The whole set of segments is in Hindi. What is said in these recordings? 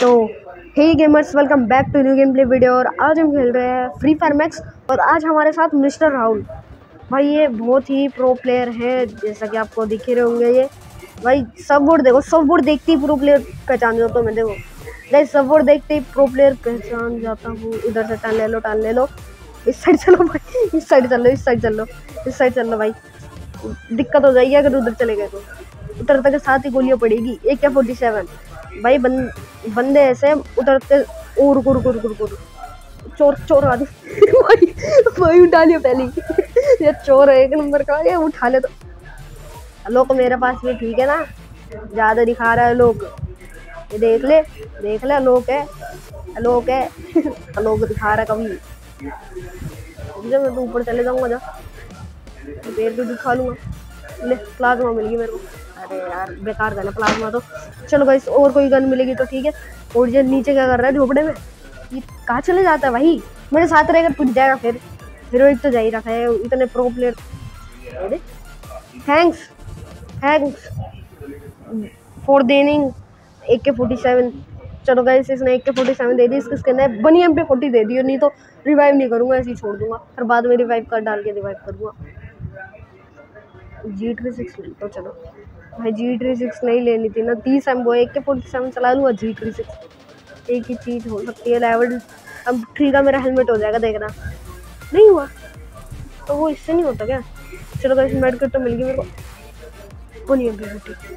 तो hey gamers welcome back to new game play video और आज हम खेल रहे हैं फ्री फायर मैक्स और आज हमारे साथ मिस्टर राहुल। भाई ये बहुत ही प्रो प्लेयर है, जैसा कि आपको दिख ही रहे होंगे ये। भाई सब बोर्ड देखो, सब बोर्ड देखते ही प्रो प्लेयर पहचान जाता हूँ मैं, देखो। भाई सब बोर्ड देखते ही प्रो प्लेयर पहचान जाता हूँ। इधर से टान ले लो टान ले लो। इस साइड चलो भाई, इस साइड चल लो इस साइड चल लो इस साइड चल लो भाई। दिक्कत हो जाएगी अगर उधर चले गए तो। उधर तक साथ ही गोलियाँ पड़ेगी, एक क्या फोर्टी सेवन भाई बन, बंदे ऐसे उतरते ओ रुको रुको रुको रुको चोर चोर आ भाई भाई उठा लिया पहले ये चोर है एक नंबर का ये उठा ले तो। लोग मेरे पास भी ठीक है ना। ज़्यादा दिखा रहा है लोग। ये देख ले देख ले लोग है। लोग है। लोग दिखा रहा कभी। जब मैं तो ऊपर चले जाऊँगा जा। पेड़ भी दिखा लूँगा। ले प्लाज्मा मिल गई मेरे को। अरे यार, बेकार गन है, प्लाज्मा तो। चलो भाई और कोई गन मिलेगी तो ठीक है। और जो नीचे क्या कर रहा है, झोपड़े में? ये कहाँ चले जाता है भाई? मेरे साथ रहेगा टूट जाएगा फिर। हीरोइक तो जा ही रखा है, इतने pro player thanks thanks for देनिंग A K forty seven चलो गाइस इसने एक के फोर्टी सेवन दे दी, इसके स्किन है। बनी एम पे फोर्टी दे दी और नहीं तो रिवाइव नहीं करूँगा, ऐसे ही छोड़ दूँगा। फिर बाद में रिवाइव कर डाल के रिवाइव करूँगा। जी थ्री सिक्स तो चलो। भाई जी थ्री सिक्स नहीं लेनी थी ना, तीस एम वो, एक के फोर्टी सेवन चला लूँगा जी थ्री सिक्स एक ही चीज़ हो सकती है लेवल अब थ्री का मेरा हेलमेट हो जाएगा, देखना। नहीं हुआ। तो वो इससे नहीं होता क्या? चलो गाइस मेडिकल तो मिल गई मेरे को। Bunny M P forty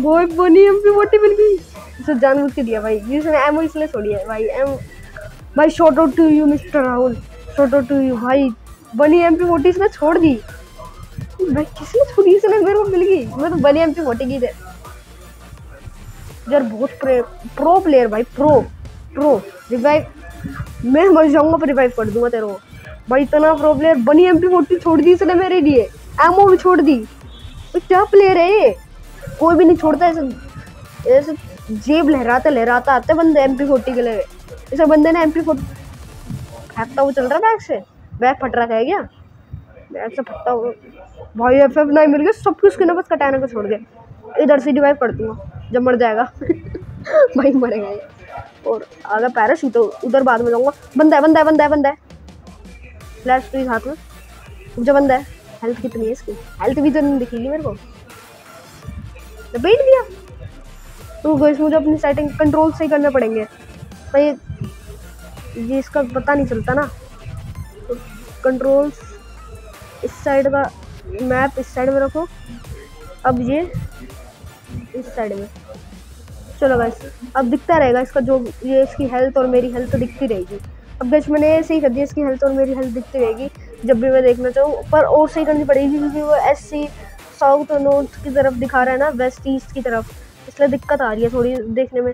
boy bunny M P forty मिल गई। इसे जानबूझ के दिया भाई। जिसने एमओ इसलिए छोड़ी है, भाई एम भाई shout out to you mister Rahul shout out to you भाई। बनी एम पी फोर्टी इसने छोड़ दी। भाई किसने छोड़ी इसने मेरे को मिल गई। मैं तो बनी एम पी फोर्टी की यार, बहुत प्रो प्लेयर भाई प्रो प्रो रिवाइव मैं मर जाऊँगा पर रिवाइव कर दूँगा तेरे को। भाई, इतना pro player bunny M P forty छोड़ दी इसने मेरे लिए। एमओ भी छोड़ दी। तो क्या प्लेयर है ये? कोई भी नहीं छोड़ता ऐसे ऐसे जेब लहराते लहराते आते बंदे एम पी फोर्टी के लिए। ऐसे बंदे ने एम पी फोर्टी फेंकता वो चल रहा बैग से बैग फट रहा था क्या? बैग से फटता हुआ भाई एफ़ एफ़ नहीं मिल गया, सब कुछ उसके बस कटाने को छोड़ गया इधर से डिवाइव कर दूँगा, जब मर जाएगा। भाई, मरेगा ये। और अगर पैराशूट उधर बाद में जाऊँगा। बंदा है बंदा है बंदा है बंदा है। फ्लैश फ्रीज हाथ में। जो बंदा है। हेल्थ कितनी है इसकी? हेल्थ भी तो नहीं दिखेगी मेरे को। बैठ दिया। तो गैस मुझे अपनी सेटिंग कंट्रोल से ही करने पड़ेंगे। भाई, ये इसका पता नहीं चलता ना। तो कंट्रोल्स इस साइड का मैप इस साइड में रखो। अब ये इस साइड में। चलो गैस अब दिखता रहेगा इसका जो ये इसकी हेल्थ और मेरी हेल्थ दिखती रहेगी। अब गैस मैंने ऐसे ही कर दिया, इसकी हेल्थ और मेरी हेल्थ दिखती रहेगी, जब भी मैं देखना चाहूँ। पर और सही करनी पड़ेगी क्योंकि वो एस सी साउथ और नॉर्थ की तरफ़ दिखा रहा है ना वेस्ट ईस्ट की तरफ़। इसलिए दिक्कत आ रही है थोड़ी देखने में।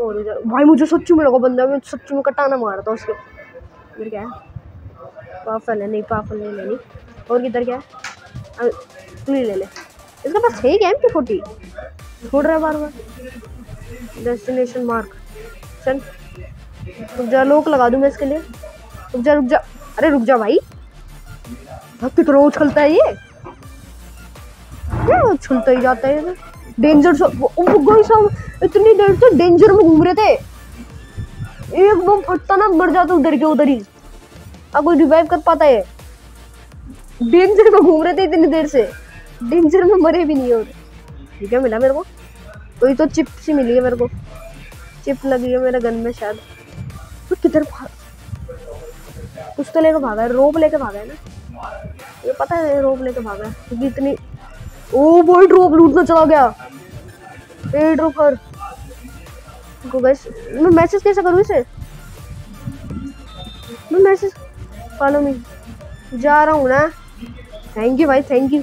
और इधर, भाई मुझे सच्चू में लगा बंदा, मैं सच्चू में कटाना मारा था उसके। फिर क्या है? पाफल है, नहीं, पाफल नहीं। लेनी और किधर क्या तू ही? ले ले। इसके पास है क्या एम पी फोर्टी छोड़ रहा है बार बार डेस्टिनेशन मार्क चल। रुक जा, लोक लगा दूँ मैं इसके लिए। रुक जा रुक जा। अरे, रुक जा भाई। कितना उछलता है ये। क्या उछलता ही जाता है डेंजर इतनी देर से डेंजर में घूम रहे थे। एक बम फटता ना, मर जाता उधर के उधर ही। अब कोई रिवाइव कर पाता है। डेंजर में घूम रहे थे इतनी देर से। डेंजर में मरे भी नहीं और। ठीक है, मिला मेरे को। कोई तो चिप सी मिली है मेरे को। चिप लगी है मेरे गन में शायद। तो किधर भाग? कुछ तो लेके भागा है रोप लेके भागा है ना? ये पता है रोप लेके भागा है, क्योंकि इतनी ओ बॉय ड्रॉप लूटना चला गया। ए ड्रॉपर को गाइस मैं मैसेज कैसे करूँ इसे? मैं मैसेज फॉलो मी जा रहा हूँ ना। थैंक यू भाई थैंक यू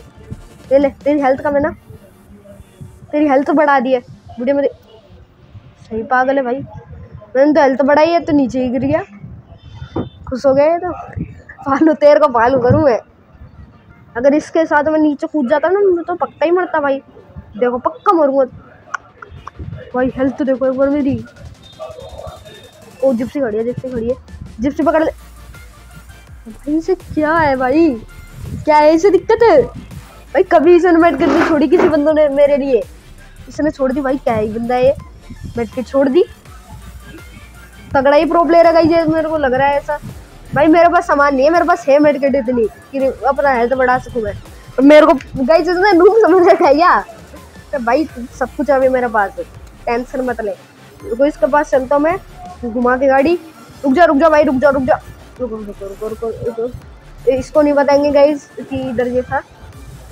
ले ले, तेरी हेल्थ का मैं ना तेरी हेल्थ तो बढ़ा दी है। वीडियो में सही पागल है भाई। मैंने तो हेल्थ बढ़ाई है तो नीचे ही गिर गया। खुश हो गया तो। फालू, तेर को फालू करूँ मैं। अगर इसके साथ मैं नीचे कूद जाता ना, मैं तो पक्का ही मरता भाई। देखो, पक्का मरूँगा। भाई हेल्थ तो देखो एक बार मेरी। ओ जिप्सी खड़ी है जिप्सी खड़ी है। जिप्सी पकड़ ले। भाई, इसे क्या है भाई? क्या इसे दिक्कत है? भाई, कभी इसे इन्वाइट करनी छोड़ी किसी बंदों ने मेरे लिए। इसने छोड़ दी, भाई, क्या है बंदा ये। मेडकिट छोड़ दी। तगड़ा ही प्रो प्लेयर है गाइस मेरे को लग रहा है ऐसा। भाई, मेरे पास सामान नहीं है, मेरे पास है मेडकिट इतनी कि अपना हेल्थ बढ़ा सकूँ मैं। और मेरे को गाइस इसने नूब समझ रखा है क्या? तो भाई, सब कुछ अभी मेरे पास है। टेंशन मत ले। रुको, इसके पास चलता हूँ मैं। घुमा के गाड़ी। रुक जा रुक जा, भाई, रुक जा रुक जा। रुको रुको रुको रुको रुको। इसको नहीं बताएँगे गाइस कि इधर ये था।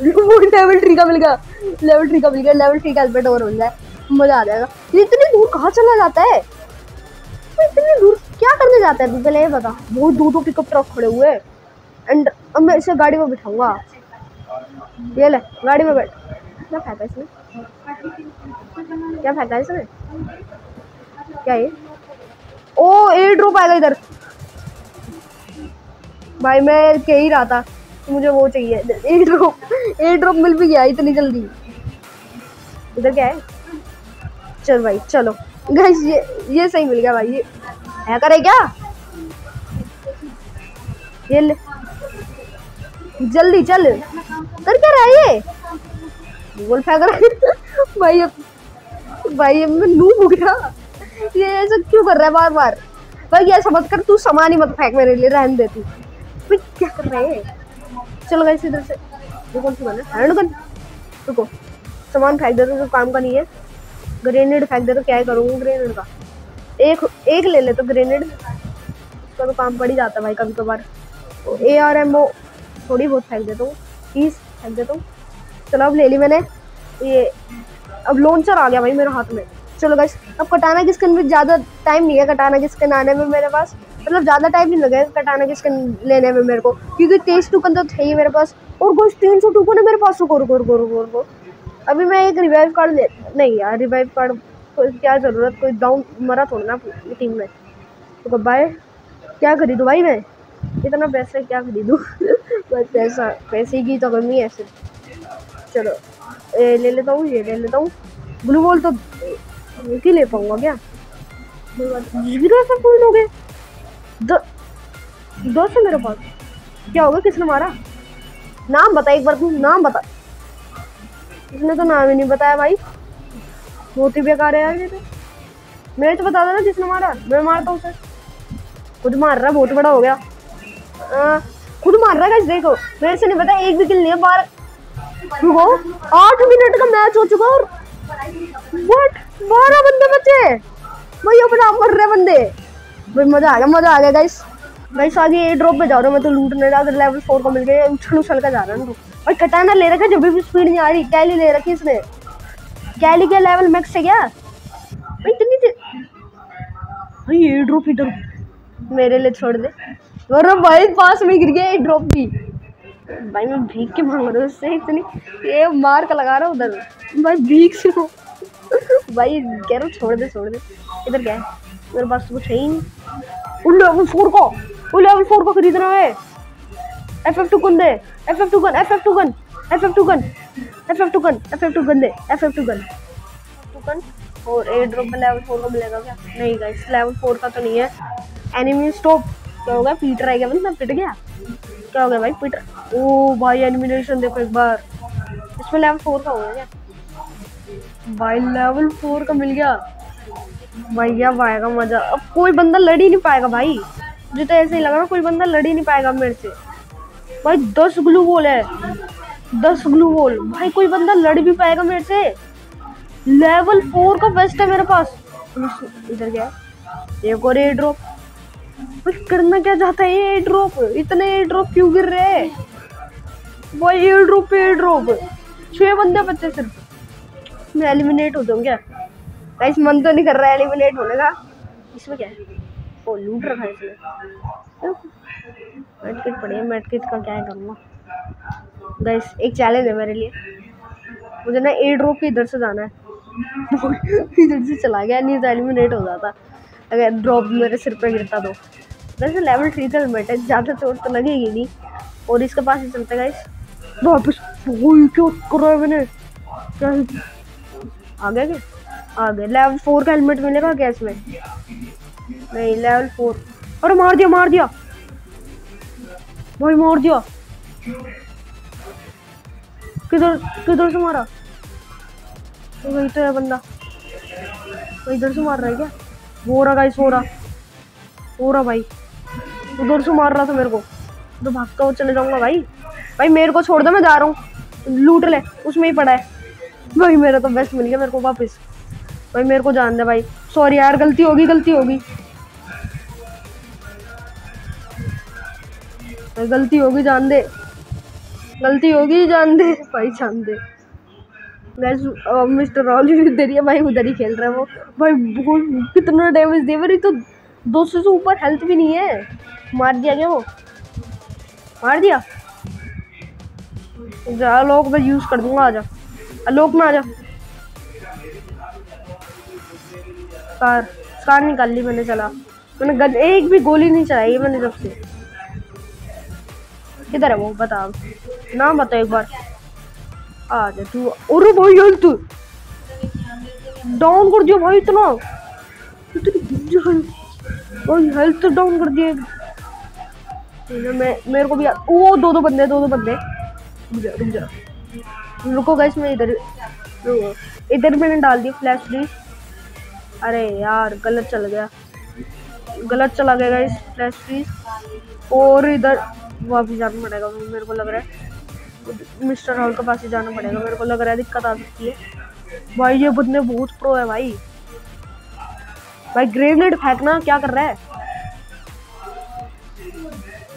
लेवल थ्री का मिल गया। लेवल थ्री का मिल गया। लेवल थ्री का हेल्मेट और मिल जाए। मज़ा आ जाएगा। ये इतनी दूर कहाँ चला जाता है? इतनी दूर क्या करने जाता है? पहले ये बता। बहुत दूर दूर पिकअप ट्रक खड़े हुए एंड अब मैं इसे गाड़ी में बिठाऊँगा। ये ले, गाड़ी में बैठ। क्या फेंका इसने क्या फेंका इसने क्या ये? ओ एयर ड्रॉप आएगा इधर। भाई, मैं कह ही रहा था कि मुझे वो चाहिए। एयर ड्रॉप एयर ड्रॉप मिल भी गया इतनी जल्दी। इधर क्या है? चल भाई, चलो। गाइस ये ये सही मिल गया भाई, ये है करे क्या? ये ले। जल्दी चल। कर क्या रहा है ये? बोल फेंक रहा है। भाई, अब भाई, अब मैं नू हो गया। ये ऐसा क्यों कर रहा है बार बार भाई, ऐसा मत कर, तू सामान ही मत फेंक मेरे लिए, रहने दे तू। भाई क्या कर रहा है? चलो इधर से। रुको। सामान फेंक दे तो काम का नहीं है। ग्रेनेड फेंक दे तो क्या करूँगा ग्रेनेड का? एक एक ले ले तो ग्रेनेड उसका तो काम पड़ ही जाता है भाई कभी कभार तो ए आर एम ओ थोड़ी बहुत फेंक देता हूँ। तीस फेंक देता हूँ। चलो, अब ले ली मैंने। ये, अब लॉन्चर आ गया भाई मेरे हाथ में। चलो गाइस अब कटाना की स्किन ज़्यादा टाइम नहीं है। कटाना की स्किन आने में मेरे पास। मतलब ज़्यादा टाइम नहीं लगा कटाना की स्किन लेने में मेरे को क्योंकि तेईस टूकन तो थे ही मेरे पास। और कुछ तीन सौ टूकन है मेरे पास रुको रुको रुको रुको। रुको अभी मैं एक रिवाइव कार्ड ले नहीं यार रिवाइव कार्ड को क्या ज़रूरत कोई डाउन मरा थोड़ा ना टीम में। तो भाई क्या खरीदूँ भाई मैं? इतना पैसे क्या खरीदूँ? बस पैसा पैसे की तो कमी है सिर्फ़। चलो ए, ले लेता हूँ ये ले लेता हूँ। ब्लू बॉल तो ही ले पाऊँगा क्या? ज़ीरो ऐसा पॉइंट हो गए। दस है मेरे पास। क्या होगा किसने मारा? नाम बता एक बार तू नाम बता। इसने तो नाम ही नहीं बताया भाई। बहुत ही बेकार है यार ये तो। मेरे तो बता दो ना जिसने मारा मैं मारता हूँ उसे। खुद मार रहा बहुत बड़ा हो गया। आ, खुद मार रहा है देखो मेरे से नहीं पता एक भी किल नहीं है बार रुको आठ मिनट का मैच हो चुका और व्हाट बारह बंदे बचे। भाई अपना मर रहे बंदे। भाई, मज़ा आ गया, मज़ा आ गया गाइस गाइस आगे ए ड्रॉप पे जा रहा हूँ मैं तो लूटने जा लेवल फोर को मिल गया उछल उछल का जा रहा हूँ और कटाना ले रखा जब भी स्पीड नहीं आ रही कैली ले रखी इसने। कैली के लेवल मैक्स है क्या? भाई, इतनी देर भाई, ये ड्रॉप इधर मेरे लिए छोड़ दे। और भाई, पास में गिर गया ये ड्रॉप भी। भाई, मैं भीख के मांग रहा हूँ उससे, इतनी ये मार का लगा रहा हूँ उधर। भाई भीख से भाई, कह रहा हूँ, छोड़ दे छोड़ दे। इधर क्या है? मेरे पास तो कुछ है ही नहीं। उन लेवल फोर को। उन लेवल फोर को खरीदना है। एफ़ एफ़ टू गन दे। F F two gun F F two gun F F two gun F F two gun F F two gun दे। F F two gun two gun और एयर ड्रॉप में लेवल फोर का मिलेगा क्या? नहीं गाइस लेवल फोर का तो नहीं है। एनिमी स्टॉप क्या हो गया? पीटर आ गया मतलब पिट गया। क्या हो गया भाई? पीटर ओ भाई एनिमिनेशन देखो एक बार। इसमें लेवल फोर का हो गया क्या? भाई लेवल फोर का मिल गया। भाई क्या पाएगा मज़ा। अब कोई बंदा लड़ ही नहीं पाएगा भाई। मुझे तो ऐसे ही लग रहा कोई बंदा लड़ ही नहीं पाएगा मेरे से। भाई, दस ग्लू वॉल है। दस ग्लू वॉल भाई, कोई बंदा लड़ भी पाएगा मेरे से। लेवल फोर का बेस्ट है मेरे पास। इधर है एक और एयर ड्रॉप भाई, करना क्या चाहता है ये एयर ड्रॉप इतने एयर ड्रॉप क्यों गिर रहे हैं? भाई एयर ड्रॉप एयर ड्रॉप छह बंदे बच्चे सिर्फ़। मैं एलिमिनेट हो जाऊँ क्या? गाइस मन तो नहीं कर रहा है एलिमिनेट होने का। इसमें क्या है? ओ लूट रखा है इसमें। मेड किट पड़ी है मेड किट का क्या है करूँगा गाइस एक चैलेंज है मेरे लिए। मुझे ना एयर ड्रॉप इधर से जाना है। इधर से चला गया, नहीं तो एलिमिनेट हो जाता। अगर ड्रॉप मेरे सिर पर गिरता तो। वैसे लेवल थ्री का हेलमेट है, ज़्यादा चोट तो लगेगी नहीं। और इसके पास ही चलते गाइस वापस। क्या कर रहा मैंने? क्या आ गया क्या? आ गया लेवल फोर का हेलमेट मिलेगा क्या इसमें? नहीं लेवल फोर अरे मार दिया मार दिया। भाई, मार दिया। किधर किधर से मारा? तो वही तो है बंदा। तो इधर से मार रहा है क्या? हो रहा गाइस हो रहा। हो रहा भाई। उधर से मार रहा था मेरे को। तो भागता हुआ चले जाऊँगा भाई। भाई, मेरे को छोड़ दो, मैं जा रहा हूँ। लूट ले, उसमें ही पड़ा है। भाई, मेरा तो बेस्ट मिल गया मेरे को वापस। भाई मेरे को जान दे भाई। सॉरी यार, गलती होगी गलती होगी। भाई, गलती होगी, जान दे। गलती होगी, जान दे। भाई, जान दे। मिस्टर राहुल इधर ही है भाई उधर ही खेल रहा है वो। भाई, बहुत, कितना डैमेज दे मेरी तो दो सौ से ऊपर हेल्थ भी नहीं है। मार दिया क्या वो? मार दिया? जा लोग मैं यूज़ कर दूँगा, आ जा। लोक में आ जा। कार कार निकाल ली मैंने चला मैंने गन, एक भी गोली नहीं चलाई मैंने जब से। किधर है वो, बता। नाम बता एक बार। आ जा तू। अरे भाई हेल्थ डाउन कर दिया भाई इतना। भाई हेल्थ डाउन कर दिया मैं, मेरे को भी वो दो दो बंदे, दो दो बंदे। रुक गाइस मैं इधर इधर मैंने डाल दिया फ्लैश फ्री अरे यार, गलत चल गया। गलत चला गया गाइस फ्लैश फ्री और इधर वापस जाना पड़ेगा, मेरे को लग रहा है। मिस्टर हॉल के पास ही जाना पड़ेगा, मेरे को लग रहा है दिक्कत आ सकती है। भाई, ये बंदे बहुत प्रो है भाई। भाई ग्रेनेड फेंकना, क्या कर रहा है?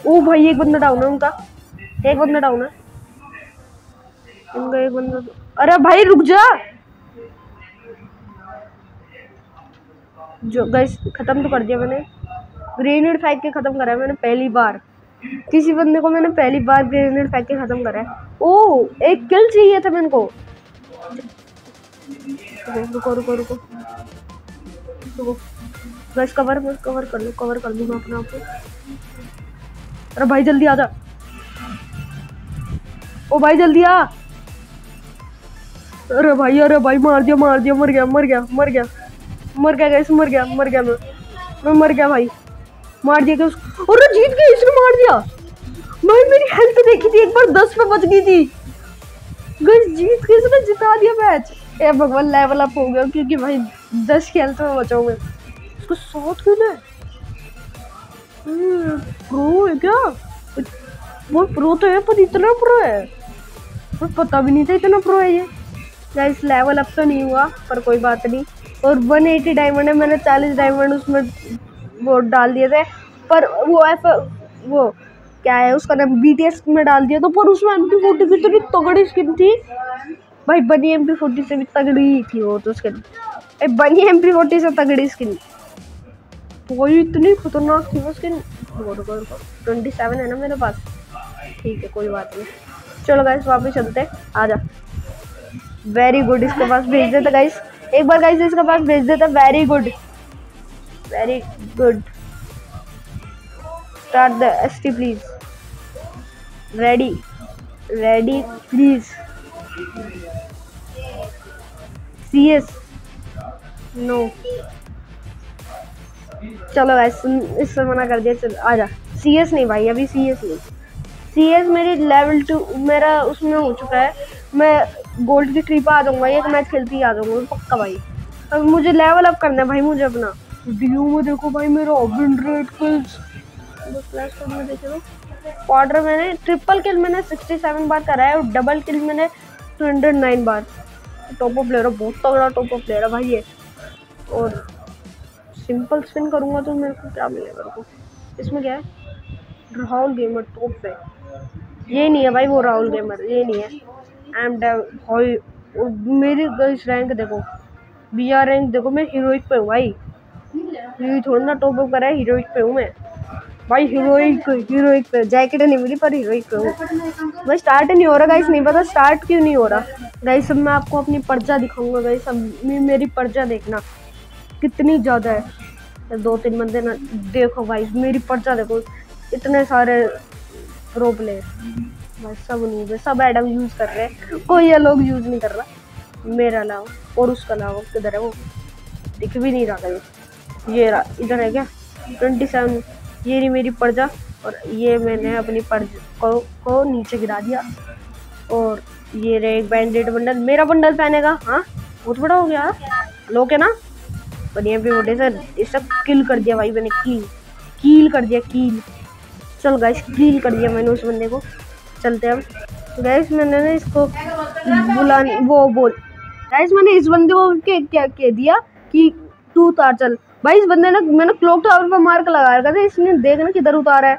ओ भाई, एक बंदा डाउन है उनका। एक बंदा डाउन है। उनका एक बंदा अरे भाई, रुक जा। जो गैस खत्म तो कर दिया मैंने। ग्रेनेड फेंक के खत्म करा है मैंने पहली बार। किसी बंदे को मैंने पहली बार ग्रेनेड फेंक के खत्म करा है। ओ एक किल चाहिए था मेरे को। रुको रुको रुको। गैस कवर कवर कर लो कवर कर दूँगा अपने आप को। अरे भाई, जल्दी आ जा। ओ भाई, जल्दी आ। अरे भाई अरे भाई, मार दिया मार दिया, मर गया मर गया मर गया। मर गया गैस मर गया मर गया मैं। मैं मर गया भाई। मार दिया उसको अरे जीत गया इसने मार दिया। भाई, मेरी हेल्थ देखी थी, एक बार दस पे बच गई थी। गैस जीत के इसने जिता दिया मैच ए, भगवान लेवल अप हो गया, क्योंकि भाई, दस की हेल्थ में बचा मैं। उसको सात क्यों है प्रो है क्या? वो प्रो तो है, पर इतना प्रो है। पर पता भी नहीं था इतना प्रो है ये। गाइस लेवल अप तो नहीं हुआ, पर कोई बात नहीं। और 180 डायमंड है, मैंने 40 डायमंड उसमें वो डाल दिए थे। पर वो एफ़ वो क्या है, उसका नाम बी टी एस में डाल दिया तो पर उसमें एम पी फोर्टी की इतनी तगड़ी स्किन थी। भाई, बनी एम पी फोर्टी से भी तगड़ी थी वो तो स्किन बनी एम पी फोर्टी से तगड़ी स्किन वही इतनी खतरनाक थी वो स्किन ट्वेंटी सेवन है ना मेरे पास। ठीक है, कोई बात नहीं। चलो गाइस वापस चलते आ जा वेरी गुड इसके पास भेज देते गाइस एक बार गाइस इसके पास भेज देता very good very good start the S T please ready ready please C S no चलो गाइस इससे मना कर दिया, चलो आ जा सी एस नहीं भाई, अभी सी एस नहीं. सी एस मेरी लेवल टू मेरा उसमें हो चुका है. मैं गोल्ड की ट्री आ जाऊँगा एक मैच खेलती ही आ जाऊँगा पक्का भाई। अब मुझे लेवल अप करना है भाई मुझे अपना। ड्यू में देखो भाई मेरा विन रेट किल्स में देखे क्वार्टर मैंने ट्रिपल किल मैंने 67 बार करा है और डबल किल मैंने 209 बार। टॉप ऑफ़ प्लेयर बहुत तगड़ा टॉप ऑफ़ प्लेयर है भाई ये। और सिंपल स्पिन करूँगा तो मेरे को क्या मिलेगा मेरे को? इसमें क्या है? राहुल गेमर टॉप पे। ये नहीं है भाई वो राहुल गेमर ये नहीं है। एम भाई मेरी इस रैंक देखो। बी आर रैंक देखो, मैं हीरोइक पे हूँ, भाई। ये थोड़ा ना टॉप अप करा है हीरोइक पे हूँ मैं। भाई हीरोइक हीरोइक पे। जैकेट नहीं मिली, पर हीरोइक पे हूँ। भाई स्टार्ट नहीं हो रहा गाइस नहीं पता स्टार्ट क्यों नहीं हो रहा। गाइस अब मैं आपको अपनी पर्चा दिखाऊँगा गाइस अब मेरी पर्चा देखना। कितनी ज़्यादा है। दो तीन बंदे ना, देखो, भाई, मेरी पर्चा देखो। इतने सारे प्रो प्लेयर भाई सब नहीं सब एडम यूज़ कर रहे हैं। कोई ये लोग यूज़ नहीं कर रहा। मेरा लाओ और उसका लाओ किधर है वो? दिख भी नहीं रहा कहीं। ये रहा इधर है क्या? ट्वेंटी सेवन ये रही मेरी पर्जा और ये मैंने अपनी पर्ज को, को नीचे गिरा दिया। और ये रहे एक बैंडेड बंडल मेरा बंडल पहनेगा? हाँ? बहुत बड़ा हो गया। लोग है ना? बढ़िया पे उठे सर ये सब किल कर दिया भाई मैंने। कील कील कर दिया कील चल गाइस कील कर दिया मैंने उस बंदे को। चलते अब। गाइस मैंने ना इसको बुला वो बोल। गाइस मैंने इस बंदे को के क्या कह दिया कि तू उतार चल। भाई, इस बंदे ने, मैंने क्लॉक टावर पर मार्क लगा रखा था, इसने देखना किधर उतारा है।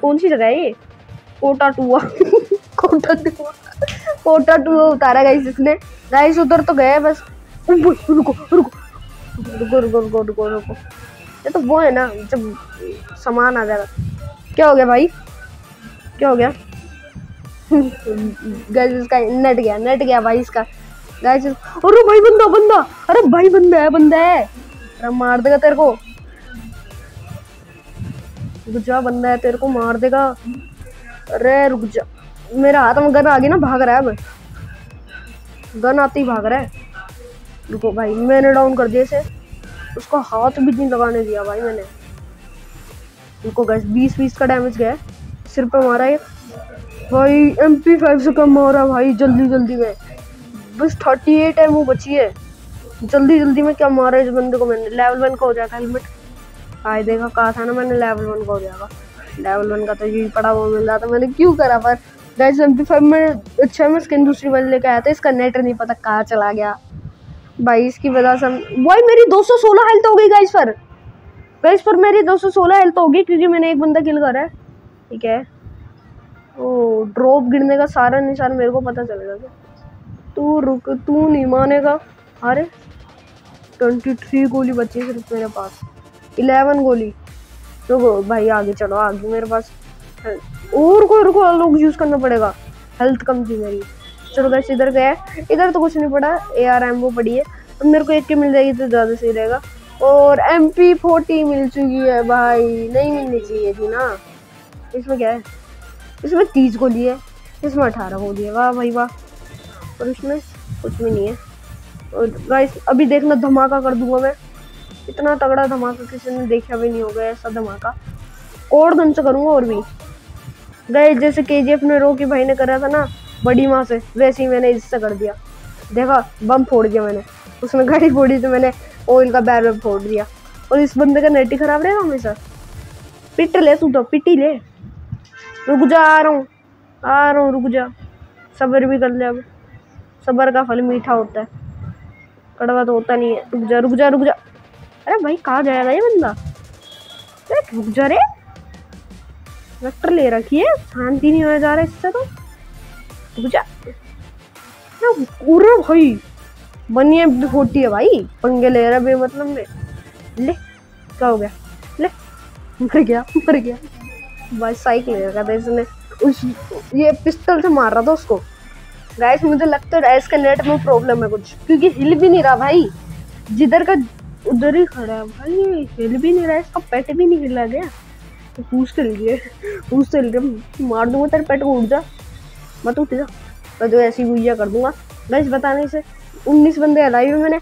कौन सी जगह है ये? कोटा टू कोटा टू कोटा टू उतारा गाइस इसने। गाइस उधर तो गए, बस। रुको रुको रुको। रुको रुको रुको रुको रुको। ये तो वो है ना, जब सामान आ जाएगा क्या हो गया भाई? क्या हो गया? गाइस इसका नेट गया नेट गया भाई इसका। गाइस अरे भाई बंदा बंदा, अरे भाई बंदा है बंदा है। अरे मार देगा तेरे को। रुक जा, बंदा है तेरे को, मार देगा। अरे रुक जा। मेरे हाथ में गन आ गई ना, भाग रहा है अब। गन आती भाग रहा है। रुको भाई, मैंने डाउन कर दिया इसे। उसको हाथ भी नहीं लगाने दिया भाई मैंने। रुको गैस बीस बीस का डैमेज गया सिर पे मारा ये। भाई एम पी फाइव से कम मारा भाई, जल्दी जल्दी में। बस थर्टी एट एम बची है। जल्दी जल्दी में क्या मारा इस बंदे को मैंने? लेवल वन का हो जाएगा हेलमेट आए देखा, कहा था ना मैंने लेवल वन का हो जाएगा। लेवल वन का तो यही पड़ा हुआ मिल रहा था। मैंने क्यों करा पर? गैस एम पी फाइव में अच्छा मैं स्किन दूसरी वाले लेके आया था। इसका नेट नहीं पता कहाँ चला गया। भाई, इसकी वजह से भाई, मेरी 216 हेल्थ हो गई गाइस पर। गाइस पर मेरी 216 हेल्थ हो गई क्योंकि मैंने एक बंदा किल करा है। ठीक है? ओ ड्रॉप गिरने का सारा निशान मेरे को पता चलेगा क्या? तू रुक, तू नहीं मानेगा। अरे ट्वेंटी थ्री गोली बची सिर्फ़ मेरे पास। इलेवन गोली। तो भाई, आगे चलो, आगे मेरे पास। और कोई, रुको, लोग यूज़ करना पड़ेगा। हेल्थ कम थी मेरी। चलो गैस इधर गया इधर तो कुछ नहीं पड़ा। ए आर एम वो पड़ी है। अब मेरे को एक की मिल जाएगी तो ज़्यादा सही रहेगा। और एम पी फोर्टी मिल चुकी है भाई। नहीं मिलनी चाहिए थी ना। इसमें क्या है? इसमें तीस गोली है इसमें अठारह गोली है वाह भाई वाह। और इसमें कुछ भी नहीं है। और गाइस अभी देखना धमाका कर दूँगा मैं। इतना तगड़ा धमाका किसी ने देखा भी नहीं होगा ऐसा धमाका। और गन से करूँगा और भी। गए जैसे के जी एफ़ ने रोकी भाई ने करा था ना, बड़ी माँ से, वैसे ही मैंने इससे कर दिया। देखा, बम फोड़ दिया मैंने। उसमें गाड़ी फोड़ी तो मैंने ऑयल का बैरल फोड़ दिया। और इस बंदे का नेट ही खराब रहेगा हमेशा। पिट ले तू तो पिट ही ले। रुक जा, आ रहा हूँ। आ रहा हूँ, रुक जा। सब्र भी कर ले अब। सब्र का फल मीठा होता है। कड़वा तो होता नहीं है। रुक जा रुक जा रुक जा। अरे भाई, कहाँ जाएगा ये बंदा? अरे, रुक जा रे। वेक्टर ले रखी है। शांति नहीं होने जा रहा इससे तो। रुक जा। पूरा भाई बनिए होती है भाई। पंगे ले रहा बे मतलब ले, क्या हो गया? ले, मर गया मर गया। साइकिल ले रखा था इसने। उस, ये पिस्टल से मार रहा था उसको। गाइस मुझे लगता है इसका नेट में प्रॉब्लम है कुछ। क्योंकि हिल भी नहीं रहा भाई। जिधर का, उधर ही खड़ा है भाई। हिल भी नहीं रहा इसका पेट भी नहीं हिला गया। तो पूछ के लिए पूछ से लिए मार दूँगा, तेरे पेट को उठ जा। मत उठ जा। मैं तो ऐसी गुइया कर दूँगा। गाइस बताने से उन्नीस बंदे हलाई हुए मैंने।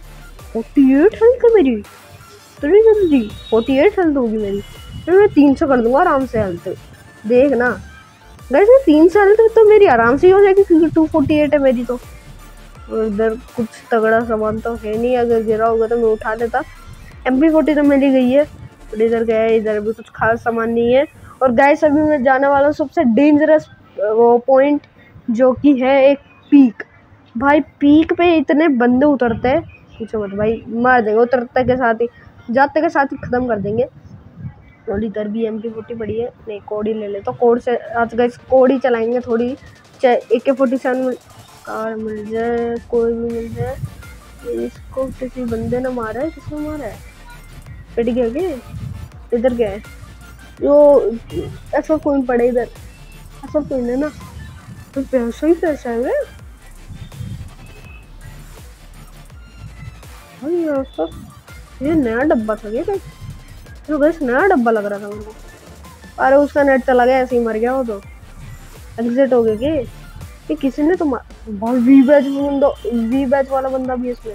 फोर्टी एट हेल्थ है मेरी। इतनी जल्दी? फोर्टी एट हेल्थ होगी मेरी। मैं तीन सौ कर दूँगा आराम से हेल्थ देख ना। गैस तीन सौ हेल्थ तो मेरी आराम से ही हो जाएगी क्योंकि टू फोर्टी एट है मेरी तो। इधर कुछ तगड़ा सामान तो है नहीं, अगर गिरा होगा तो मैं उठा लेता। एम पी फोर्टी तो मेरी गई है। और इधर गया इधर भी कुछ खास सामान नहीं है। और गैस अभी मैं जाने वाला हूँ सबसे डेंजरस वो पॉइंट जो कि है एक पीक भाई पीक पे इतने बंदे उतरते हैं। पूछो मत भाई, मार देंगे, उतरते के साथ ही, जाते के साथ ही ख़त्म कर देंगे। और इधर भी एम पी फोर्टी पड़ी है। नहीं कोड ही ले ले। तो कोड से, आज गए कोड ही चलाएँगे थोड़ी। चाहे ए के फोर्टी सेवन कार मिल जाए, कोई भी मिल जाए, इसको किसी बंदे ने मारा है? किसने मारा है? पिट गया क्या? इधर गया है। जो ऐसा कोई पड़े इधर। ऐसा कोई नहीं ना। तो पैसा ही पैसा है। भाई यार ये नया डब्बा था क्या भाई तो बस नया डब्बा लग रहा था मेरे को अरे उसका नेट चला गया, ऐसे ही मर गया वो तो। एग्जिट हो गया कि ये? किसी ने तो बहुत वी बैच बंदा वी बैच वाला बंदा भी इसमें।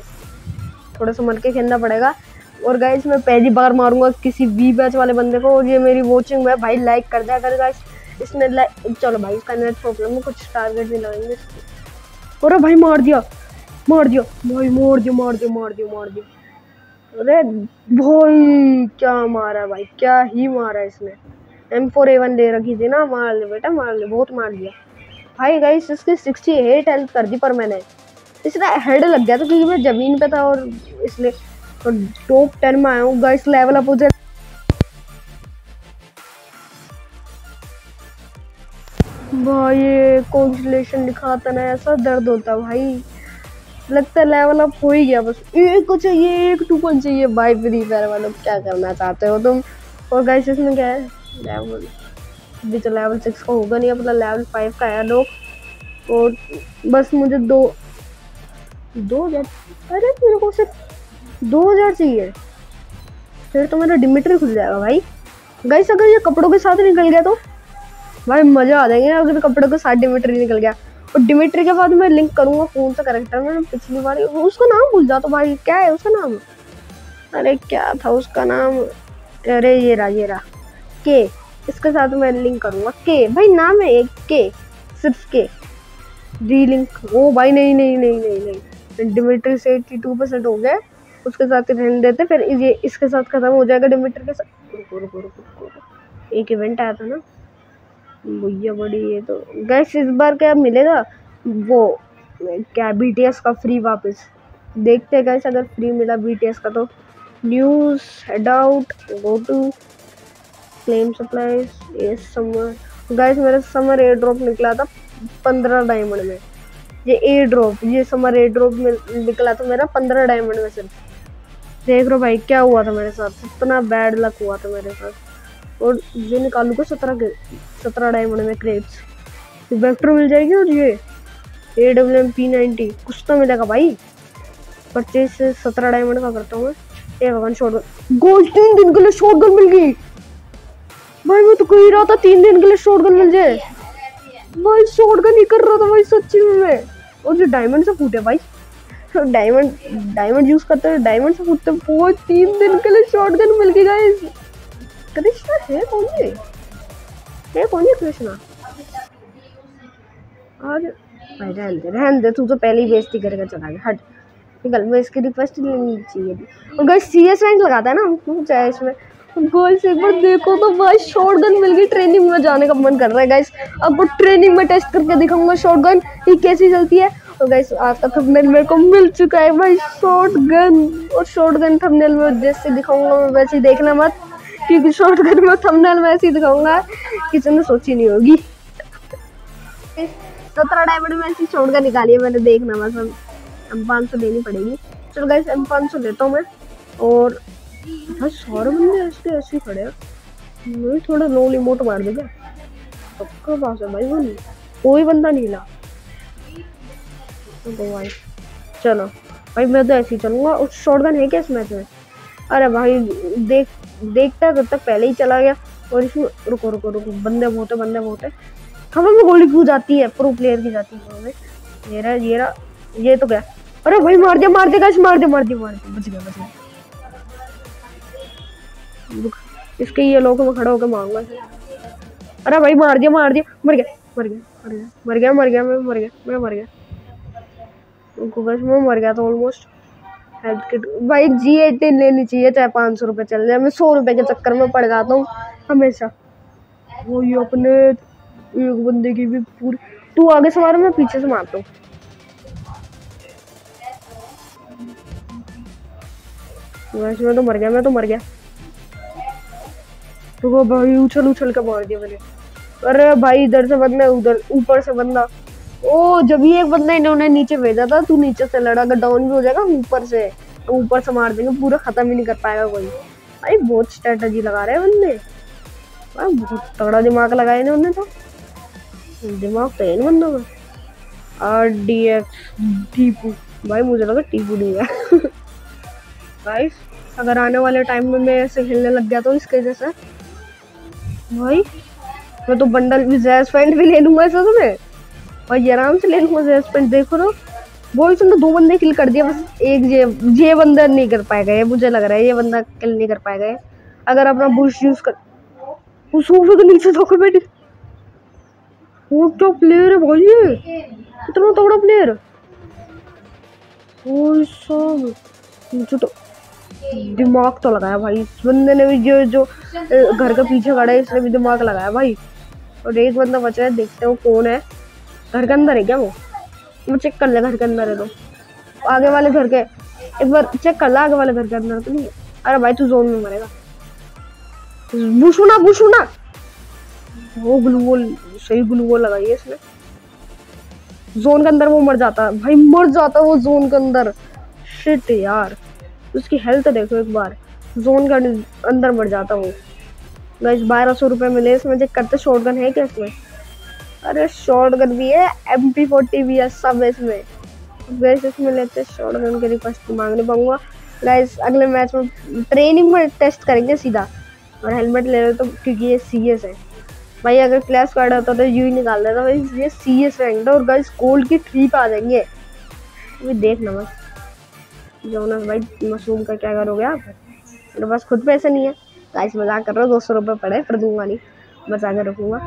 थोड़ा सा मर के खेलना पड़ेगा। और गाइस मैं पहली बार मारूँगा किसी वी बैच वाले बंदे को, और ये मेरी वॉचिंग में भाई लाइक कर दिया अगर गाइस इसने लाइक चलो भाई, इसका नेट प्रॉब्लम है, कुछ टारगेट भी लगाएँगे और भाई मार दिया। मार दिया। भाई मार दिया मार दिया मार दिया मार दिया। अरे भाई क्या मारा भाई, क्या ही मारा इसने। एम फोर ए वन ले रखी थी ना, मार ले बेटा, मार ले बहुत मार दिया। भाई गाइस इसकी सिक्सटी एट हेल्थ कर दी पर मैंने। इसने हेड लग गया था क्योंकि मैं ज़मीन पे था और इसलिए टॉप टेन में आया हूँ। गाइस लेवल अप हो जाए भाई, ये कॉन्सुलेशन दिखाता ना, ऐसा दर्द होता भाई। लगता है लेवल अप हो ही गया, बस एक को चाहिए, एक टू पॉइंट चाहिए। भाई फ्री फायर वालों, क्या करना चाहते हो तुम? और गाइस इसमें क्या है? लेवल अभी तो लेवल सिक्स का होगा नहीं अपना लेवल फाइव का है। लोग और बस मुझे दो दो हज़ार, अरे मेरे को सिर्फ़ दो हज़ार चाहिए। फिर तो मेरा डिमिट्री खुल जाएगा भाई। गाइस अगर ये कपड़ों के साथ निकल गया तो? भाई, मज़ा आ जाएँगे अगर कपड़ों के साथ डिमिट्री निकल गया। और डिमिट्री के बाद मैं लिंक करूँगा कौन सा करेक्टर में पिछली बार उसका नाम भूल जाता भाई, क्या है उसका नाम? अरे क्या था उसका नाम? अरे ये रहा ये रहा। के इसके साथ मैं लिंक करूँगा। के भाई नाम है एक के सिर्फ़ के री लिंक ओ भाई, नहीं नहीं नहीं नहीं नहीं। डिमिट्री से एट्टी टू परसेंट हो गया, उसके साथ रहने देते, फिर ये इसके साथ खत्म हो जाएगा डिमिट्री के साथ। एक इवेंट आया था ना। भैया बड़ी, ये तो गैस इस बार क्या मिलेगा? वो, क्या बी का फ्री वापस? देखते हैं गैस अगर फ्री मिला बीटीएस का तो। News head out go to claim supplies ये समर गैस मेरा समर एयर ड्रॉप निकला था पंद्रह डायमंड में। ये एयर ड्रॉप ये समर एयर ड्रॉप में निकला था मेरा पंद्रह डायमंड में सिर्फ़। देख रहे भाई, क्या हुआ था मेरे साथ? इतना बैड लक हुआ था मेरे साथ। और ये निकालूँगा सत्रह के, सत्रह डायमंड में क्रेप्स वेक्टर मिल जाएगी और ये A W M P ninety कुछ तो मिलेगा भाई। परचेज सत्रह डायमंड का करता हूँ मैं। ए, भगवान शॉर्ट गन गोल्ड तीन दिन के लिए शॉर्ट गन मिल गई। भाई, मैं तो कह रहा था तीन दिन के लिए शॉर्ट गन मिल जाए। भाई शॉर्ट गन ही कर रहा था भाई, सच्ची में मैं। और जो डायमंड से फूटे भाई। डायमंड डायमंड यूज़ करते हैं डायमंड से फूटते वो तीन दिन के लिए शॉर्ट गन मिल गई गाइस कृष्णा है कौन ये है कौन ये कृष्णा भाई, रहन दे रहन दे, तू तो पहले ही बेइज्जती करके चला गया। हट, निकल, मैं इसकी रिक्वेस्ट लेनी चाहिए थी। और गाइस सीएस रैंक लगाता है ना चाहे इसमें? गाइस एक बार देखो तो भाई शॉर्ट गन मिल गई ट्रेनिंग में जाने का मन कर रहा है गाइस अब वो ट्रेनिंग में टेस्ट करके दिखाऊँगा शॉर्ट गन ये कैसी चलती है। तो गाइस आज का थंबनेल मेरे को मिल चुका है भाई शॉर्ट गन और शॉर्ट गन थंबनेल में जैसे दिखाऊँगा, वैसे ही देखना मत। क्योंकि शॉर्ट गन में थंबनेल में ऐसे दिखाऊँगा किसी ने सोची नहीं होगी। सत्रह डायमंड में ऐसी शॉर्ट गन निकाली है, मैंने देखना, बस एम पाँच सौ लेनी पड़ेगी। चलो गाइस एम पाँच सौ लेता हूँ मैं। और भाई सारे बंदे ऐसे ऐसे खड़े हैं। मैं थोड़ा लो रिमोट मार देगा सबका पास है भाई, वो नहीं। कोई बंदा नहीं ला। तो भाई, चलो। भाई, मैं तो ऐसे ही चलूँगा। और शॉर्ट गन है क्या इस मैच में? अरे भाई, देख देखता है, तब तक पहले ही चला गया। और इसमें, रुको रुको रुको, बंदे बहुत है, बंदे बहुत है। हमें में गोली क्यों जाती है प्रो प्लेयर की जाती है हमें। ये रहा, ये तो क्या अरे भाई, मार दिया मार दिया मार दिया मार दिया मार दिया, बच गया बच गया। इसके ये लोग में खड़ा होकर मारूँगा। अरे भाई, मार दिया मार दिया, मर गया मर गया मर गया मर गया मर गया, मैं मर गया, मैं मर गया। मैं मर गया था ऑलमोस्ट किट भाई जी एटीन लेनी चाहिए, चाहे पाँच सौ रुपये चल जाए। मैं सौ रुपये के चक्कर में पड़ जाता हूँ, हमेशा। वही अपने एक बंदे की भी पूरी तू आगे से मारो मैं पीछे से मारता हूँ। वैसे मैं तो मर गया, मैं तो मर गया। तो वो भाई उछल उछल के मार दिया मैंने। अरे भाई, इधर से बंदा उधर ऊपर से बंदा। ओ, जब ये एक बंदा इन्होंने नीचे भेजा था, तू नीचे से लड़ा, अगर डाउन भी हो जाएगा, ऊपर से ऊपर से मार देंगे, पूरा खत्म ही नहीं कर पाएगा कोई। भाई, बहुत स्ट्रेटजी लगा रहे हैं बंदे। बहुत तगड़ा दिमाग लगाया इन्होंने तो। दिमाग तो है बंदों में आर डी एक्स टीपू भाई, मुझे लगा टीपू नहीं है भाई अगर आने वाले टाइम में मैं ऐसे खेलने लग गया तो इसके जैसे भाई, मैं तो बंडल भी जैस पेंट भी ले लूँगा ऐसा तो मैं भाई आराम से ले लूँगा जैस पेंट देखो तो वो इसने दो बंदे किल कर दिया, बस एक ये ये बंदा नहीं कर पाएगा ये मुझे लग रहा है ये बंदा किल नहीं कर पाएगा अगर अपना बूस्ट यूज़ कर वो सोफे के नीचे धोखे बैठे वो क्या प्लेयर है भाई ये। इतना तगड़ा प्लेयर सब मुझे तो दिमाग तो लगाया भाई। इस बंदे ने भी जो जो घर के पीछे खड़ा है, इसने भी दिमाग लगाया भाई। और एक बंदा बचा है, देखते हो कौन है। घर के अंदर है क्या वो? वो चेक कर ले घर के अंदर है तो। आगे वाले घर के, एक बार चेक कर ला आगे वाले घर के अंदर तो नहीं अरे भाई, तू जोन में मरेगा। बुशुना बुशुना। वो ग्लूवोल सही ग्लूवोल लगाई है इसने। जोन के अंदर वो मर जाता है। भाई, मर जाता वो जोन के अंदर। शिट यार। उसकी हेल्थ देखो एक बार। जोन के अंदर मर जाता वो। गाइस बारह सौ रुपये मिले इसमें। चेक करते शॉर्ट गन है क्या इसमें? अरे शॉर्ट गन भी है एम पी फोर्टी भी है सब इसमें। गैस इसमें लेते हैं शॉर्ट गन के रिक्वेस्ट मांगने पाऊँगा। गाइस अगले मैच में ट्रेनिंग में टेस्ट करेंगे सीधा। और हेलमेट ले रहे तो क्योंकि ये सी एस है। भाई, अगर क्लास कार्ड होता तो यू ही निकाल देता भाई, ये सी एस रैंक और गाइस गोल्ड की ट्री पे आ जाएँगे। अभी देखना बस। जोनस भाई, मशरूम का क्या करोगे आप मेरे पास खुद पैसे नहीं है। गाइस मज़ाक कर रहा हूँ, दो सौ रुपये पड़े पर दूँगा नहीं। बचा के रखूँगा।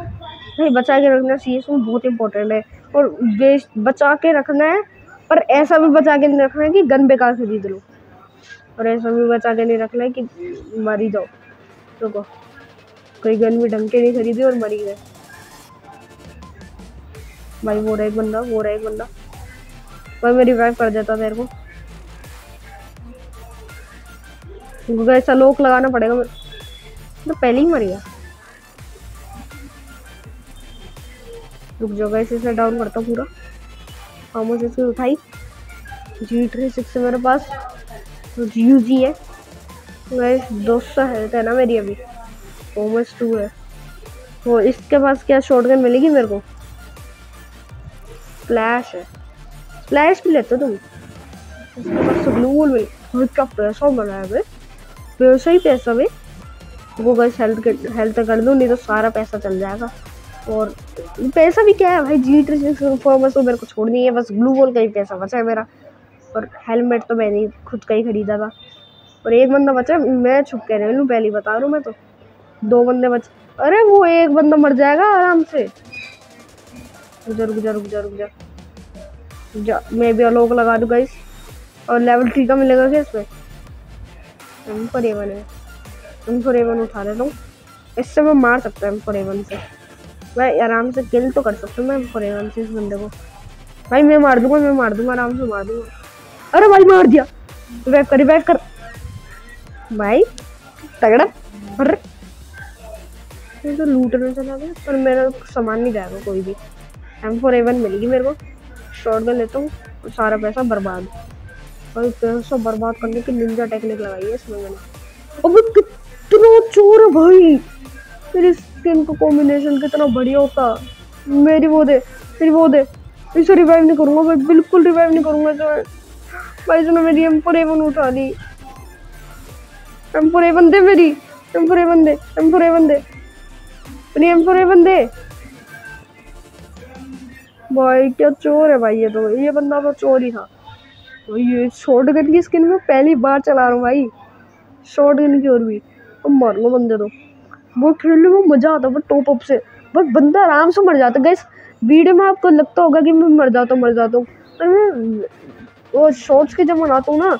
भाई बचा के रखना सी इसमें बहुत इंपॉर्टेंट है। और वेस्ट बचा के रखना है, पर ऐसा भी बचा के नहीं रखना है कि गन बेकार खरीद लो। और ऐसा भी बचा के नहीं रखना है कि मरी जाओ। रुको। कोई गन भी ढंग के नहीं खरीदी और मरी गए। भाई, वो रहा एक बंदा वो रहा एक बंदा भाई मैं रिवाइव कर देता मेरे को। ऐसा लोक लगाना पड़ेगा मैं तो पहले ही मर गया। रुक जाओ गैस इसे डाउन करता हूँ पूरा। हामोस इसकी उठाई। जी थ्री सिक्स है मेरे पास। तो यू जी है। गैस दो सौ हेल्थ है ना मेरी अभी? ओमस टू है। वो इसके पास क्या शॉर्ट गन मिलेगी मेरे को? फ्लैश है। फ्लैश भी लेते तुम। इसके पास तो ग्लू वॉल मिल क्या पैसा बनाया भाई। पैसा ही पैसा भाई। वो बस हेल्थ हेल्थ कर दूँ, नहीं तो सारा पैसा चल जाएगा। और पैसा भी क्या है भाई? जी परफॉर्मेंस तो मेरे को छोड़नी है बस ग्लू वॉल का ही पैसा बचा है मेरा। और हेलमेट तो मैंने खुद का ही खरीदा था। और एक बंदा बचा मैं छुप के रह लूँ, पहले बता रहा मैं तो। दो बंदे बच, अरे वो एक बंदा मर जाएगा आराम से। गुजर गुजर गुजर गुजर। जा, मैं भी अलोक लगा दूँ इस और लेवल थ्री का मिलेगा क्या इसमें? एम फोर एवन है। एम फोर एवन उठा लेता हूँ। इससे मैं मार सकता हूँ एम फोर एवन से। मैं आराम से किल तो कर सकता हूँ मैं एम फोर से इस बंदे को। भाई, मैं मार दूँगा, मैं मार दूँगा, आराम से मार दूँगा। अरे भाई, मार दिया। रिवाइव कर रिवाइव कर। भाई, तगड़ा। अरे। तो लूटने चला गया पर मेरा सामान नहीं जाएगा कोई भी। एम फोर एवन मिलेगी मेरे को। शॉर्ट गन लेता हूँ तो सारा पैसा बर्बाद। भाई, पैसा बर्बाद करने की निंजा टेक्निक लगाई है इसमें मैंने अबे, कितना चोर है भाई। मेरी स्किन का कॉम्बिनेशन कितना बढ़िया होता। मेरी वो दे मेरी वो दे। इसे रिवाइव नहीं करूँगा भाई बिल्कुल रिवाइव नहीं करूँगा इसे भाई इसने मेरी एम फोर एवन उठा ली। एम फोर एवन दे मेरी एम फोर एवन दे एम फोर एवन दे। मेरी एम फोर एवन दे। भाई क्या चोर है भाई ये तो ये बंदा तो चोर ही था। तो ये शॉर्ट गन की स्किन में पहली बार चला रहा हूँ भाई। शॉर्ट गन की और भी। अब लो बंदे तो। वो खेलने में मज़ा आता है टॉप अप से। बस बंदा आराम से मर जाता है। गैस वीडियो में आपको लगता होगा कि मैं मर जाता हूँ, मर जाता हूँ। पर मैं वो शॉर्ट्स के जब बनाता हूँ ना,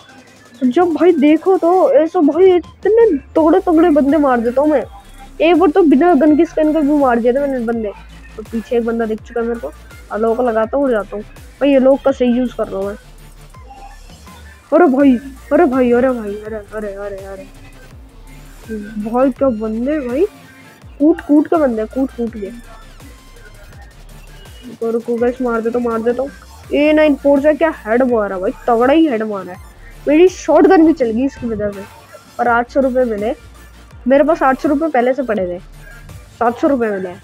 जब भाई देखो तो ऐसा भाई इतने तगड़े तगड़े बंदे मार देता हूँ मैं। एक बार तो बिना गन की स्किन का भी मार दिया था मैंने बंदे। तो पीछे एक बंदा दिख चुका है मेरे को। अलोक लगाता हूँ जाता हूँ। भाई ये लोग का सही यूज़ कर रहा हूँ मैं। अरे भाई अरे भाई अरे भाई, अरे अरे अरे अरे। भाई क्या बंदे, भाई, कूट कूट के बंदे, कूट कूट के। तो रुको गैस मार दे तो मार दे तो ए नाइन फोर से क्या हेड मारा, भाई, तगड़ा ही हेड मारा है। मेरी शॉर्ट गन भी चल गई इसकी वजह से और आठ सौ रुपये मिले। मेरे पास आठ सौ रुपये पहले से पड़े थे। सात सौ रुपये मिले।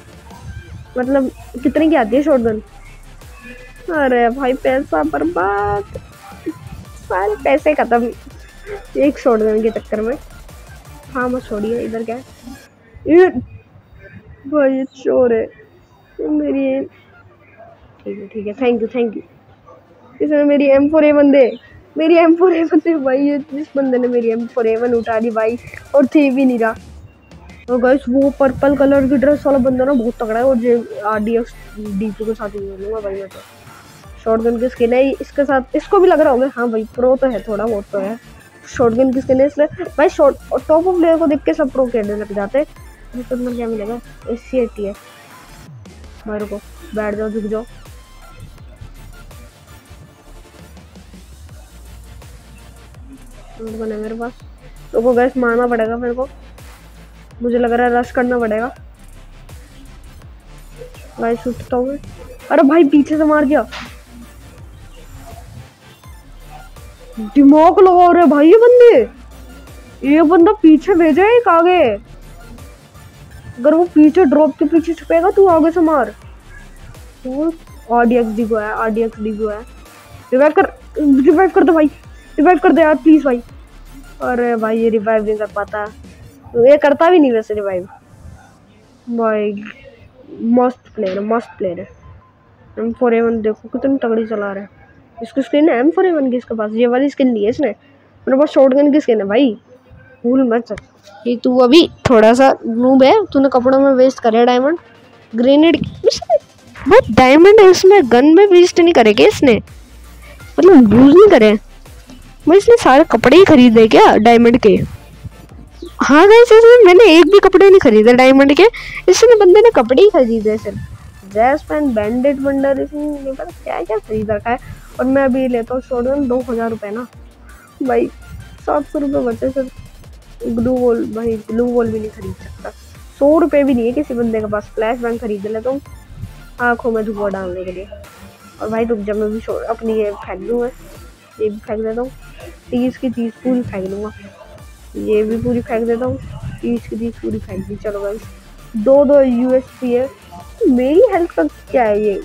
मतलब कितने की आती है शॉर्ट गन अरे भाई, पैसा बर्बाद। सारे पैसे खत्म। एक छोड़ देने के चक्कर में। हाँ मत छोड़िए इधर क्या है? ये भाई ये चोर है। मेरी ठीक है ठीक है थैंक यू थैंक यू इसने मेरी एम फोर ए दे। मेरी एम फोर ए दे भाई ये जिस बंदे ने मेरी एम फोर ए वन उठा दी भाई और थे भी नहीं रहा। और गाइस वो पर्पल कलर की ड्रेस वाला बंदा ना बहुत तगड़ा है और J R D X D के साथ ही लूँगा भाई मैं तो। शॉर्ट गन की स्किन है इसके साथ इसको भी लग रहा होगा। हाँ भाई प्रो तो है थोड़ा बहुत तो है। शॉटगन की स्किन है इसलिए भाई शॉट टॉप ऑफ़ प्लेयर को देख के सब प्रो खेलने लग जाते हैं। तो क्या मिलेगा? एस सी एटी है। भाई को बैठ जाओ, झुक जाओ। है मेरे पास। तो गैस मारना पड़ेगा मेरे को। मुझे लग रहा है रश करना पड़ेगा। भाई सुटता हूँ अरे भाई, पीछे से मार दिया। दिमाग लगा रहे भाई ये बंदे। ये बंदा पीछे भेजा एक आगे। अगर वो पीछे ड्रॉप के पीछे छुपेगा तू आगे से मार। आरडीएक्स है आरडीएक्स है। रिवाइव कर रिवाइव कर दो भाई। रिवाइव कर दे यार प्लीज़ भाई। अरे भाई ये रिवाइव नहीं कर पाता। ये करता भी नहीं वैसे रिवाइव भाई, मस्त प्लेयर है, मस्त प्लेयर है। फोर एवन देखो, कितनी तगड़ी चला रहा है। इसकी स्किन है एम फोर एवन की इसके पास, ये वाली स्किन ली है इसने। मेरे पास शॉर्ट गन की स्किन है भाई। भूल मत। ये तू अभी थोड़ा सा नूब है, तूने कपड़ों में वेस्ट करे डायमंड ग्रेनेड बहुत डायमंड है इसमें गन में वेस्ट नहीं करेगा इसने? मतलब यूज़ नहीं करे। मैं इसने सारे कपड़े ही खरीदे क्या डायमंड के? हाँ गए इसमें मैंने एक भी कपड़े नहीं खरीदे डायमंड के। इसने बंदे ने कपड़े ही खरीदे सिर्फ़। ड्रेस पैन बैंडेड बंडर इसमें पता क्या क्या खरीद रखा है? और मैं अभी लेता हूँ शॉर्ट दो हज़ार रुपये ना। भाई, सात सौ रुपये बचे सर। ग्लू वॉल भाई ग्लू वॉल भी नहीं खरीद सकता। सौ रुपये भी नहीं है किसी बंदे के पास। फ्लैश बैंक खरीद लेता हूँ, आँखों में धुआँ डालने के लिए। और भाई, रुक जब मैं भी अपनी ये फेंक दूँगा। ये भी फेंक देता हूँ। तीस की चीज़ पूरी फेंक दूँगा। ये भी पूरी फेंक देता हूँ। तीस की चीज़ पूरी फेंक दी। चलो भाई दो दो यूएसपी है। मेरी हेल्थ का क्या है ये?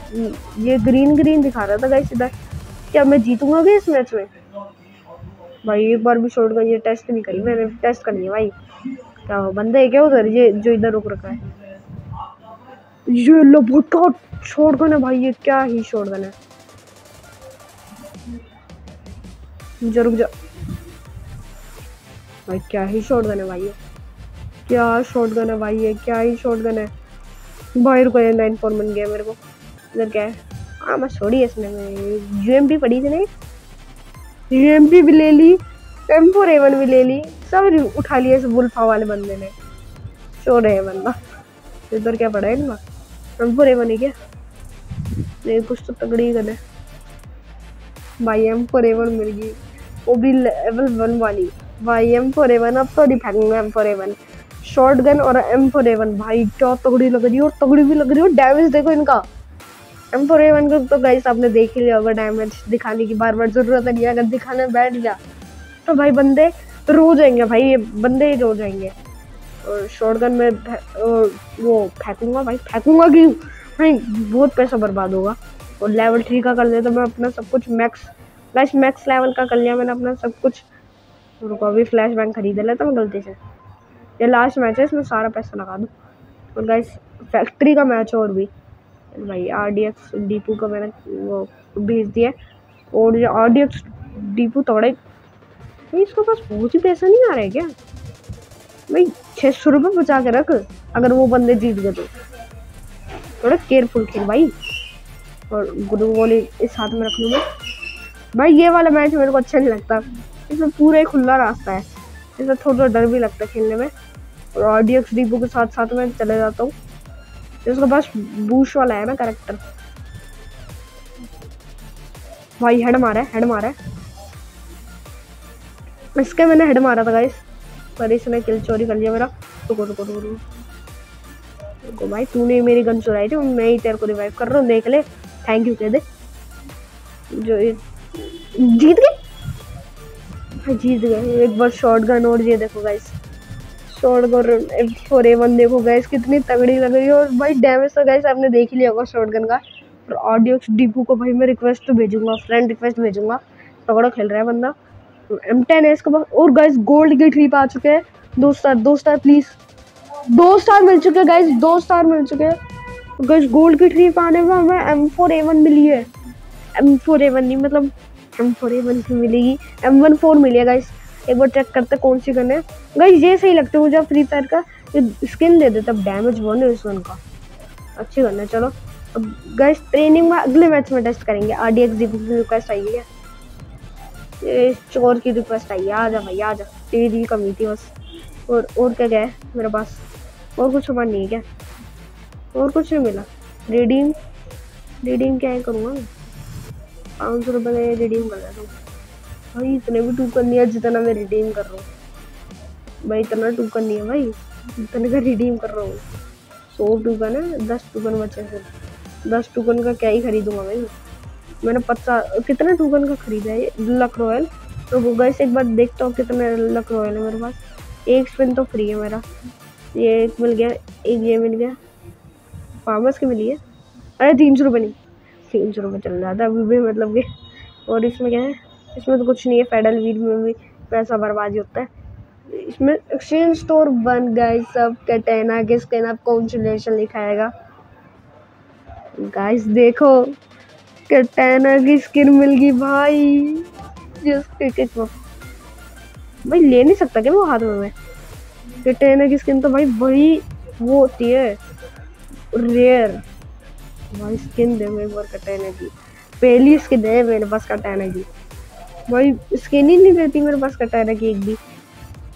ये ग्रीन ग्रीन दिखा रहा था गाइस इधर। क्या मैं जीतूँगा क्या इस मैच में? भाई, एक बार भी शॉर्ट गन ये टेस्ट नहीं करी मैंने। टेस्ट करनी है भाई। क्या बंदे है क्या उधर? ये जो इधर रुक रखा है। ये लो बहुत शॉर्ट गन है भाई, ये क्या ही शॉर्ट गन है जा, रुक जा। भाई, क्या ही शॉर्ट गन है भाई क्या शॉर्ट गन है भाई, ये क्या ही शॉर्ट गन है भाई, रुको नाइन फोर बन गया मेरे को। इधर क्या है? हाँ मैं छोड़ी इसने यू एम पी पड़ी थी नहीं यू? एम पी भी ले ली एम फोर एवन भी ले ली, सब उठा लिया इस बुल्फा वाले बंदे ने। चोर है बंदा। इधर क्या पड़ा है इनका? एम फोर एवन ही क्या? नहीं, कुछ तो तगड़ी गन भाई एम फोर एवन मिल गई। वो भी लेवल वन वाली। भाई एम फोर एवन अब तो नहीं M four A one shotgun और एम फोर एवन भाई, क्या तगड़ी लग रही है और तगड़ी भी लग रही है। और डैमेज देखो इनका। एम फोर ए वन को तो गाइस आपने देख ही लिया होगा डैमेज दिखाने की। बार बार ज़रूरत नहीं है, अगर दिखाने बैठ गया तो भाई बंदे रो जाएँगे भाई, ये बंदे ही रो जाएँगे। और शॉर्ट गन में वो फेंकूँगा भाई, फेंकूँगा कि भाई, बहुत पैसा बर्बाद होगा। और लेवल थ्री का कर देता तो मैं अपना सब कुछ मैक्स फ्लैश मैक्स लेवल का कर लिया मैंने अपना सब कुछ। रुको, अभी फ्लैश बैंक खरीद लेता मैं गलती से। ये लास्ट मैच है, इसमें सारा पैसा लगा दूँ। और गाइस फैक्ट्री का मैच और भी। भाई आर डी एक्स डीपू का मैंने वो भेज दिया और जो आर डी एक्स डीपू तोड़े। भाई, इसके पास बहुत ही पैसा नहीं आ रहा है क्या? भाई छः सौ रुपये बचा के रख, अगर वो बंदे जीत गए तो। थोड़ा केयरफुल खेल भाई। और गुरु बोली, इस हाथ में रख लूँ मैं। भाई, ये वाला मैच मेरे को अच्छा नहीं लगता। इसमें पूरा ही खुला रास्ता है। इसमें थोड़ा डर भी लगता है खेलने में। और ऑडियक्स डीपू के साथ साथ मैं चले जाता हूँ। इसके पास बूश वाला है ना करेक्टर भाई हेड मारा है हेड मारा है। इसके मैंने हेड मारा था गाइस पर इसने किल चोरी कर लिया मेरा। रुको रुको रुको रुको। रुको भाई, तूने मेरी गन चुराई थी, मैं ही तेरे को रिवाइव कर रहा हूँ, देख ले। थैंक यू कह दे। जो जीत गए जीत गए एक बार शॉर्ट गन और ये देखो guys shotgun four A one देखो गैस कितनी तगड़ी लग रही है। और भाई डैमेज तो गैस आपने देख ही लिया होगा शॉर्ट गन का। और ऑडियो डिपू को भाई मैं रिक्वेस्ट तो भेजूँगा फ्रेंड रिक्वेस्ट भेजूँगा। तगड़ा खेल रहा है बंदा। एम टेन है इसके पास। और गाइस गोल्ड की ट्रीप आ चुके हैं। दो स्टार दो स्टार प्लीज़ दो स्टार मिल चुके हैं गाइस दो स्टार मिल चुके हैं। गाइस गोल्ड की ट्रीप आने में हमें एम फोर ए वन मिली है। एम फोर ए वन नहीं मतलब एम फोर ए वन की मिलेगी। एम वन फोर मिली है गाइस एक बार चेक करते कौन सी गन है। गाइस ये सही लगता है मुझे फ्री फायर का स्किन दे देता डैमेज वन है इस गन का। अच्छी गन है, चलो। अब गाइस ट्रेनिंग में अगले मैच में टेस्ट करेंगे। आर डी एक्स रिक्वेस्ट आई है। ये चोर की रिक्वेस्ट आई आ जा भाई, आ जा। तेरी कमी थी बस। और और क्या क्या है मेरे पास? और कुछ सामान नहीं है क्या? और कुछ नहीं मिला। रीडिंग रीडिंग क्या है करूँगा? पाँच सौ रुपये का रिडीम कर देता हूँ। भाई, इतने भी टूकन नहीं है जितना मैं रिडीम कर रहा हूँ। भाई, इतना टूकन नहीं है भाई इतने का रिडीम कर रहा हूँ। सौ टूकन है, दस टूकन बचे फिर दस टूकन का क्या ही खरीदूँगा भाई? मैंने पचास कितने टूकन का खरीदा है? Luck royale. तो वो गैस एक बार देखता हूँ कितने लक रॉयल है मेरे पास। एक स्पिन तो फ्री है मेरा। ये एक मिल गया, एक ये मिल गया। फार्मर्स की मिली है। अरे, तीन सौ रुपये नहीं। तीन सौ रुपये चल रहा था, अभी भी मतलब कि और इसमें क्या है? इसमें तो कुछ नहीं है, फेडरल वीड में भी पैसा बर्बादी होता है। इसमें एक्सचेंज स्टोर बन गए सब कैटेना के स्किन आप कॉन्सुलेशन लिखाएगा। गाइस देखो कैटेना की स्किन मिल गई भाई। जिस भाई, ले नहीं सकता क्या वो हाथ में मैं? कैटेना की स्किन तो भाई बड़ी वो होती है। रेयर भाई स्किन दे मेरे पास कटाने की। पहली स्किन है मेरे पास कटाने की। भाई स्किन ही नहीं रहती मेरे पास कटाने की एक भी।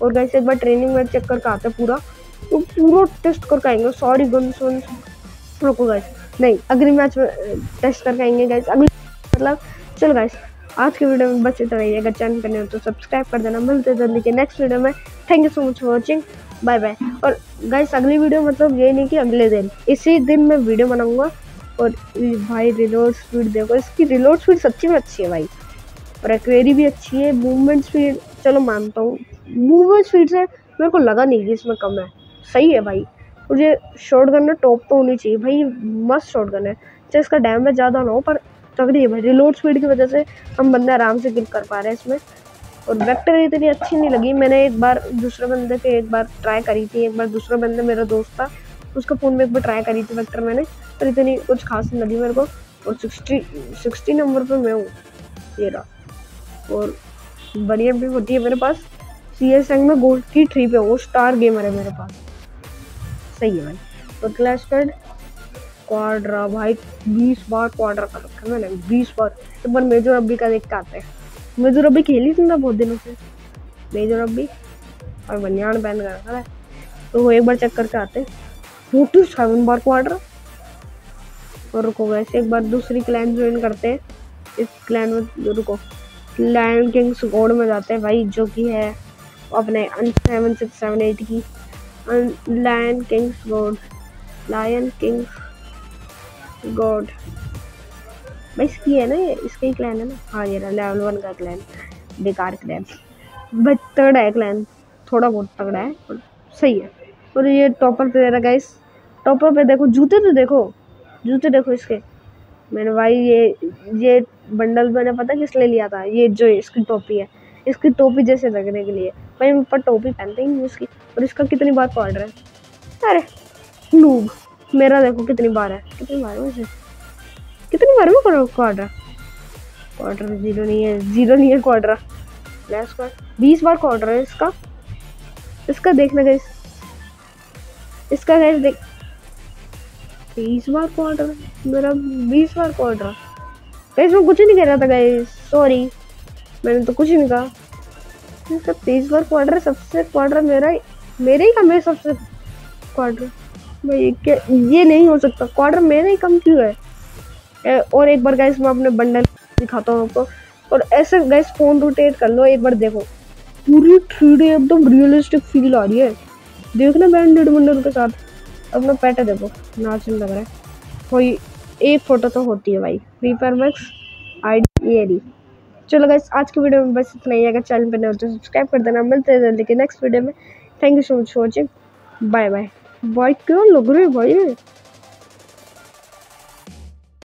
और गाइस एक बार ट्रेनिंग में चेक करके आते पूरा। तो पूरा टेस्ट करके आएँगे। सॉरी गन्स रुको गाइस नहीं, अगली मैच में टेस्ट करके आएँगे गाइस अगली मतलब चल गाइस आज के वीडियो में बस इतना ही अगर चैनल करने हो तो सब्सक्राइब कर देना। मिलते जल्दी के नेक्स्ट वीडियो में। Thank you so much for watching bye bye और गाइस अगली वीडियो मतलब ये नहीं कि अगले दिन। इसी दिन मैं वीडियो बनाऊँगा। और भाई रिलोड स्पीड देखो। इसकी रिलोड स्पीड सच्ची में अच्छी है भाई। और एक्वेरी भी अच्छी है मूवमेंट स्पीड चलो मानता हूँ मूवमेंट स्पीड से मेरे को लगा नहीं कि इसमें कम है। सही है भाई, मुझे शॉर्ट गन में टॉप तो होनी चाहिए भाई, मस्त शॉर्ट गन है। चाहे इसका डैमेज ज़्यादा ना हो, पर तगड़ी है भाई रिलोड स्पीड की वजह से हम बंदे आराम से किल कर पा रहे हैं इसमें। और वेक्टर इतनी अच्छी नहीं लगी, मैंने एक बार दूसरे बंदे पे एक बार ट्राई करी थी, एक बार दूसरा बंदे मेरा दोस्त था, उसका फ़ोन में एक बार ट्राई करी थी वेक्टर मैंने, पर इतनी कुछ खास नहीं लगी मेरे को। और सिक्सटी सिक्सटी नंबर पर मैं हूँ, ये रहा। और बढ़िया भी होती है मेरे पास। सी एस में गोल्ड की थ्री पे, वो स्टार गेमर है मेरे पास। सही है भाई। तो क्लैश कार्ड क्वाड्रा भाई, बीस बार क्वाड्रा का रखा मैंने, बीस बार। तो पर मेजर अब्बी का देख के आते हैं। मेजर अब्बी खेली थी ना बहुत दिनों से? मेजर अब्बी और बनियान पहन कर रखा है। तो वो एक बार चेक करके आते हैं। फोर्टी सेवन बार क्वाड्रा और रुको वैसे एक बार दूसरी क्लैन ज्वाइन करते हैं। इस क्लैन में रुको। लैंड किंग्स गोड में जाते हैं भाई, जो कि है अपने सेवन सिक्स सेवन एट की। Land kings god lion kings god भाई, इसकी है ना ये, इसका ही क्लैन है ना? हाँ ये लेवल वन का क्लैन बेकार क्लैन बट तगड़ा है क्लैन थोड़ा बहुत तगड़ा है और सही है। और ये टॉपर पे दे रहा गाइस टॉपर पे देखो, जूते तो देखो, जूते देखो इसके। मैंने भाई, ये ये बंडल मैंने पता किस लिए लिया था? ये जो इसकी टोपी है। इसकी टोपी जैसे लगने के लिए। भाई ऊपर टोपी पहनते ही इसकी। और इसका कितनी बार पड़ रहा है? अरे नूब मेरा देखो कितनी बार है। कितनी बार है वैसे कितनी बार में क्वाड्रा क्वाड्रा ज़ीरो नहीं है। ज़ीरो नहीं है क्वाड्रा लास्ट बीस बार क्वाड्रा है इसका। इसका देखना गई इसका गैस देख बीस बार क्वार्टर मेरा बीस बार क्वार्टर गैस मैं कुछ नहीं कह रहा था गैस सॉरी मैंने तो कुछ नहीं कहा। सब तीस बार क्वार्टर सबसे क्वार्टर मेरा मेरे ही कम है सबसे क्वार्टर भाई क्या, ये नहीं हो सकता। क्वार्टर मेरा ही कम क्यों है? और एक बार गैस मैं अपने बंडल दिखाता हूँ आपको। और ऐसे गैस फ़ोन रोटेट कर लो, एक बार देखो। पूरी थ्री एकदम रियलिस्टिक फील आ रही है। देखना बैंडेड बंडल के साथ। अपना पैटर देखो नाचने लग रहा है। कोई एक फ़ोटो तो होती है भाई। फ्री मैक्स आई ये चलो गाइस आज की वीडियो में बस इतना ही। अगर चैनल पर नहीं होते सब्सक्राइब कर देना। मिलते हैं जल्दी के नेक्स्ट वीडियो में। Thank you so much for watching bye bye bye क्यों लग रहे भाई?